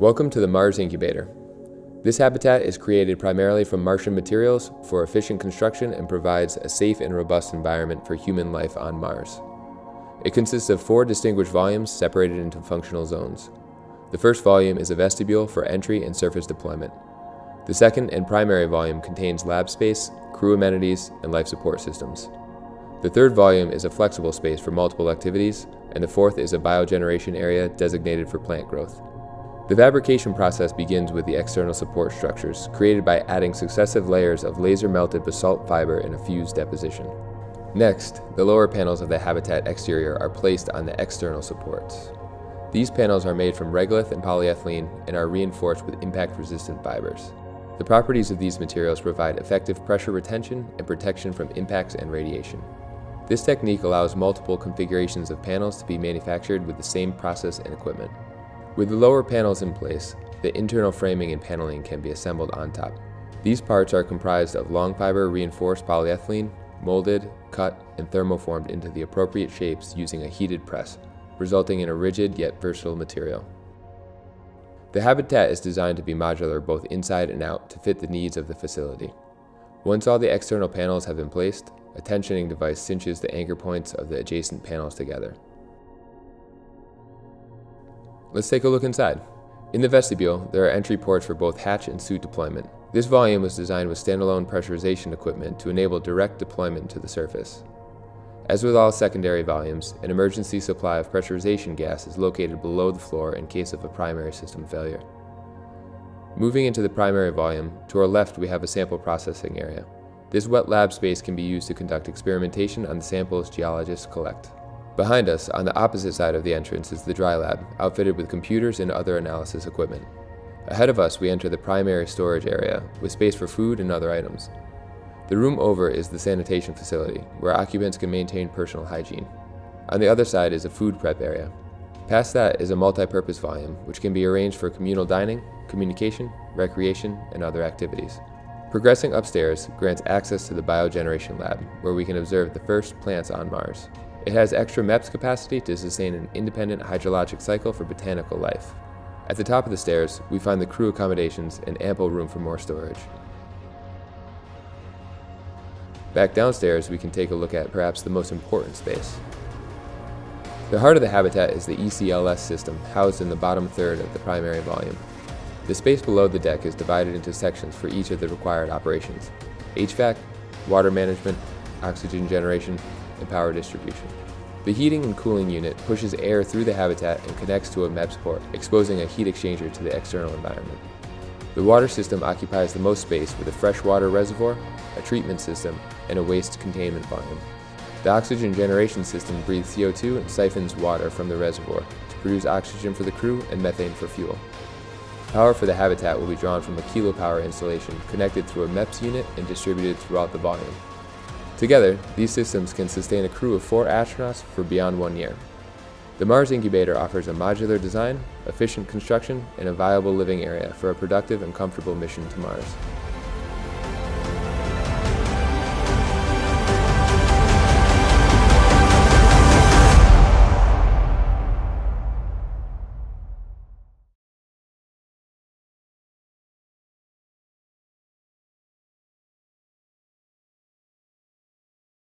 Welcome to the Mars Incubator. This habitat is created primarily from Martian materials for efficient construction and provides a safe and robust environment for human life on Mars. It consists of four distinguished volumes separated into functional zones. The first volume is a vestibule for entry and surface deployment. The second and primary volume contains lab space, crew amenities, and life support systems. The third volume is a flexible space for multiple activities, and the fourth is a biogeneration area designated for plant growth. The fabrication process begins with the external support structures, created by adding successive layers of laser melted basalt fiber in a fused deposition. Next, the lower panels of the habitat exterior are placed on the external supports. These panels are made from regolith and polyethylene and are reinforced with impact resistant fibers. The properties of these materials provide effective pressure retention and protection from impacts and radiation. This technique allows multiple configurations of panels to be manufactured with the same process and equipment. With the lower panels in place, the internal framing and paneling can be assembled on top. These parts are comprised of long fiber reinforced polyethylene, molded, cut, and thermoformed into the appropriate shapes using a heated press, resulting in a rigid yet versatile material. The habitat is designed to be modular both inside and out to fit the needs of the facility. Once all the external panels have been placed, a tensioning device cinches the anchor points of the adjacent panels together. Let's take a look inside. In the vestibule, there are entry ports for both hatch and suit deployment. This volume was designed with standalone pressurization equipment to enable direct deployment to the surface. As with all secondary volumes, an emergency supply of pressurization gas is located below the floor in case of a primary system failure. Moving into the primary volume, to our left we have a sample processing area. This wet lab space can be used to conduct experimentation on the samples geologists collect. Behind us, on the opposite side of the entrance, is the dry lab, outfitted with computers and other analysis equipment. Ahead of us, we enter the primary storage area, with space for food and other items. The room over is the sanitation facility, where occupants can maintain personal hygiene. On the other side is a food prep area. Past that is a multi-purpose volume, which can be arranged for communal dining, communication, recreation, and other activities. Progressing upstairs grants access to the biogeneration lab, where we can observe the first plants on Mars. It has extra MEPS capacity to sustain an independent hydrologic cycle for botanical life. At the top of the stairs, we find the crew accommodations and ample room for more storage. Back downstairs, we can take a look at perhaps the most important space. The heart of the habitat is the ECLS system, housed in the bottom third of the primary volume. The space below the deck is divided into sections for each of the required operations. HVAC, water management, oxygen generation, and power distribution. The heating and cooling unit pushes air through the habitat and connects to a MEPS port, exposing a heat exchanger to the external environment. The water system occupies the most space with a freshwater reservoir, a treatment system, and a waste containment volume. The oxygen generation system breathes CO2 and siphons water from the reservoir to produce oxygen for the crew and methane for fuel. Power for the habitat will be drawn from a kilopower installation connected through a MEPS unit and distributed throughout the volume. Together, these systems can sustain a crew of four astronauts for beyond one year. The Mars Incubator offers a modular design, efficient construction, and a viable living area for a productive and comfortable mission to Mars.